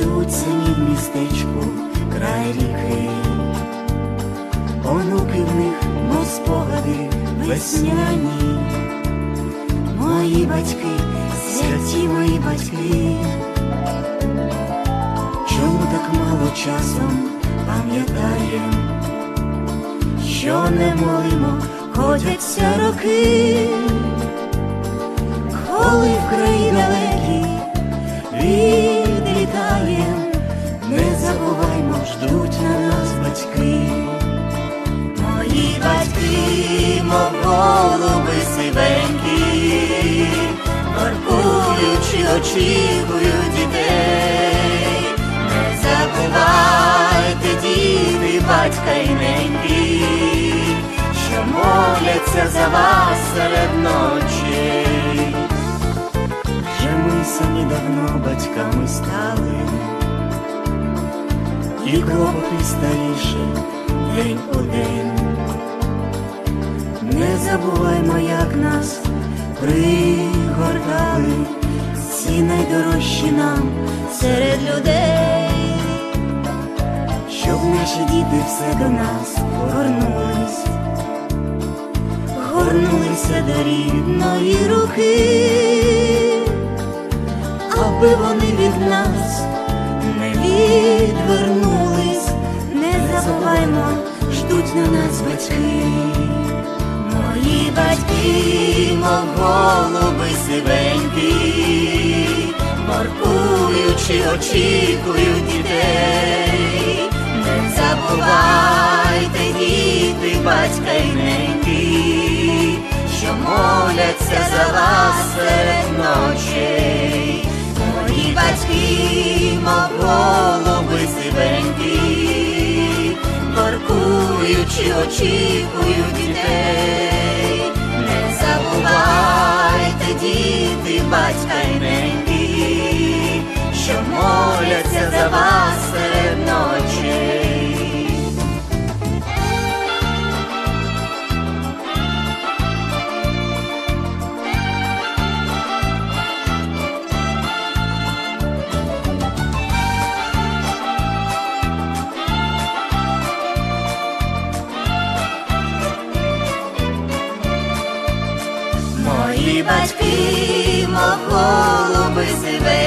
Живуть самі містечку край ріки, онуки в них, мов весняні, мої батьки, святі мої батьки, чому так мало часом пам'ятаєм, що не молимо, ходяться роки, коли в очікують дітей, не забувайте, діти, батька й неньки, що моляться за вас серед ночей. Вже ми самі давно батьками стали, і клопоти старіші день у день. Не забуваймо, як нас пригортали всі найдорожчі нам серед людей, щоб наші діти все до нас повернулись, горнулися до рідної руки, аби вони від нас не відвернулись, не забуваймо, ждуть на нас батьки. Мої батьки, мов голуби сивенькі, моркуючи, очікують дітей, не забувайте, діти, батька й неньки, що моляться за вас серед ночей. Мої батьки, мов голуби сивенькі, воркуючи, очікують дітей, не забувайте, діти, батька й неньки, моляться за вас серед ночей. Мої батьки, мов голуби сивенькі,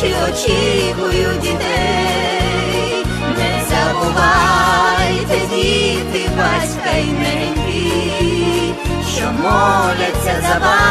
маркуючи, очікують дітей, не забувайте, діти, батька й неньки, що моляться за вас.